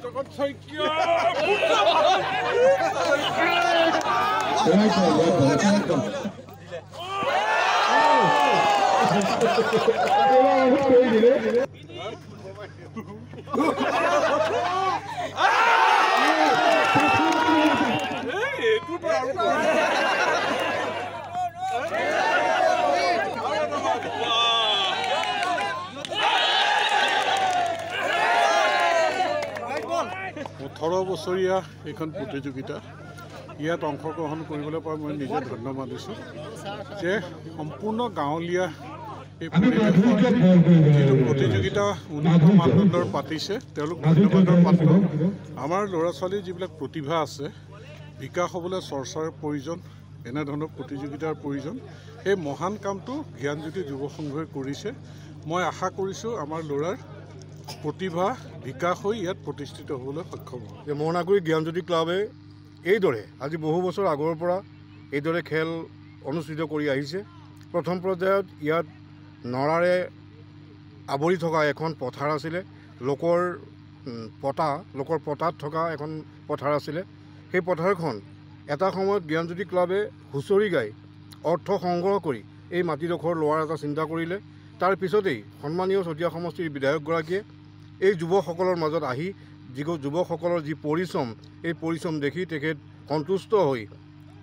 저거 새끼야! 아! ওঠৰ বছৰীয়া এইখন প্ৰতিযোগিতা। ইয়াত অংশগ্ৰহণ কৰিবলৈ পাই মই নিজে ধন্য মানিছোঁ যে সম্পূৰ্ণ গাঁৱলীয়া এই যিটো প্ৰতিযোগিতা উন্নত মানদণ্ডৰ পাতিছে তেওঁলোক ধন্যবাদৰ পাত্ৰ। আমাৰ ল'ৰা ছোৱালীৰ যিবিলাক প্ৰতিভা আছে বিকাশ হ'বলৈ চৰ্চাৰ প্ৰয়োজন এনেধৰণৰ প্ৰতিযোগিতাৰ প্ৰয়োজন সেই মহান কামটো জ্ঞানজ্যোতি যুৱ সংঘই কৰিছে। মই আশা কৰিছোঁ আমাৰ ল'ৰাৰ প্ৰতিভা বিকাশ হৈ ইয়াত প্ৰতিষ্ঠিত হ'বলৈ সক্ষম হ'ব যে মৰণাগুৰি জ্ঞানজ্যোতি ক্লাবে এইদৰে আজি বহু বছৰ আগৰ পৰা এইদৰে খেল অনুষ্ঠিত কৰি আহিছে। প্ৰথম পৰ্যায়ত ইয়াত নৰাৰে আৱৰি থকা এখন পথাৰ আছিলে। লোকৰ পতা লোকৰ পতাত থকা এখন পথাৰ আছিলে। সেই পথাৰখন এটা সময়ত জ্ঞানজ্যোতি ক্লাবে হুঁচৰি গাই অৰ্থ সংগ্ৰহ কৰি এই মাটিডোখৰ লোৱাৰ এটা চিন্তা কৰিলে। তাৰ পিছতেই সন্মানীয় চতিয়া সমষ্টিৰ বিধায়কগৰাকীয়ে এই যুৱকসকলৰ মাজত আহি যি যুৱকসকলৰ যি পৰিশ্ৰম এই পৰিশ্ৰম দেখি তেখেত সন্তুষ্ট হৈ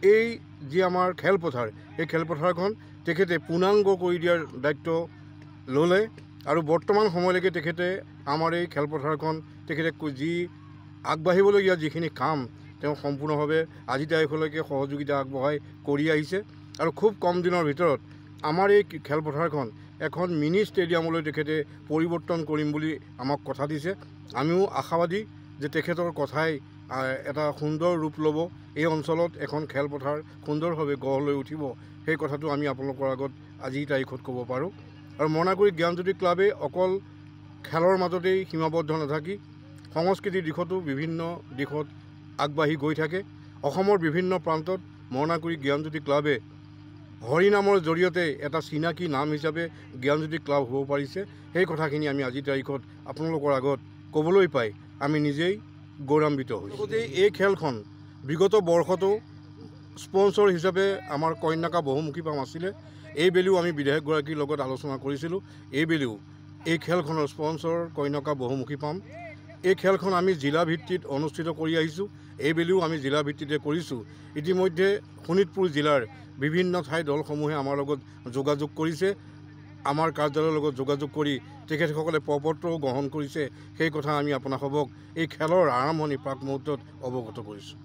এই যি আমাৰ খেলপথাৰ এই খেলপথাৰখন তেখেতে পূৰ্ণাংগ কৰি দিয়াৰ দায়িত্ব ল'লে আৰু বৰ্তমান সময়লৈকে তেখেতে আমাৰ এই খেলপথাৰখন তেখেতে যি আগবাঢ়িবলগীয়া যিখিনি কাম তেওঁ সম্পূৰ্ণভাৱে আজি তাৰিখলৈকে সহযোগিতা আগবঢ়াই কৰি আহিছে আৰু খুব কম দিনৰ ভিতৰত আমাৰ এই খেলপথাৰখন এখন মিনি ষ্টেডিয়ামলৈ তেখেতে পৰিৱৰ্তন কৰিম বুলি আমাক কথা দিছে। আমিও আশাবাদী যে তেখেতৰ কথাই এটা সুন্দৰ ৰূপ ল'ব। এই অঞ্চলত এখন খেলপথাৰ সুন্দৰভাৱে গঢ় লৈ উঠিব। সেই কথাটো আমি আপোনালোকৰ আগত আজিৰ তাৰিখত ক'ব পাৰোঁ। আৰু মৰণাগুৰি জ্ঞানজ্যোতি ক্লাবে অকল খেলৰ মাজতেই সীমাবদ্ধ নাথাকি সংস্কৃতিৰ দিশতো বিভিন্ন দিশত আগবাঢ়ি গৈ থাকে। অসমৰ বিভিন্ন প্ৰান্তত মৰণাগুৰি জ্ঞানজ্যোতি ক্লাবে হৰি নামৰ জৰিয়তে এটা চিনাকি নাম হিচাপে জ্ঞানজ্যোতি ক্লাব হ'ব পাৰিছে। সেই কথাখিনি আমি আজিৰ তাৰিখত আপোনালোকৰ আগত ক'বলৈ পাই আমি নিজেই গৌৰৱান্বিত হৈছোঁ। লগতে এই খেলখন বিগত বৰ্ষতো স্পনচৰ হিচাপে আমাৰ কন্যাকা বহুমুখী পাম আছিলে। এইবেলিও আমি বিধায়কগৰাকীৰ লগত আলোচনা কৰিছিলোঁ। এইবেলিও এই খেলখনৰ স্পনচৰ কন্যাকা বহুমুখী পাম। এই খেলখন আমি জিলা ভিত্তিত অনুষ্ঠিত কৰি আহিছোঁ। এইবেলিও আমি জিলা ভিত্তিতে কৰিছোঁ। ইতিমধ্যে শোণিতপুৰ জিলাৰ বিভিন্ন ঠাই দলসমূহে আমাৰ লগত যোগাযোগ কৰিছে। আমাৰ কাৰ্যালয়ৰ লগত যোগাযোগ কৰি তেখেতসকলে প্ৰপত্ৰও গ্ৰহণ কৰিছে। সেই কথা আমি আপোনাসৱক এই খেলৰ আৰম্ভণি প্ৰাক মুহূৰ্তত অৱগত কৰিছোঁ।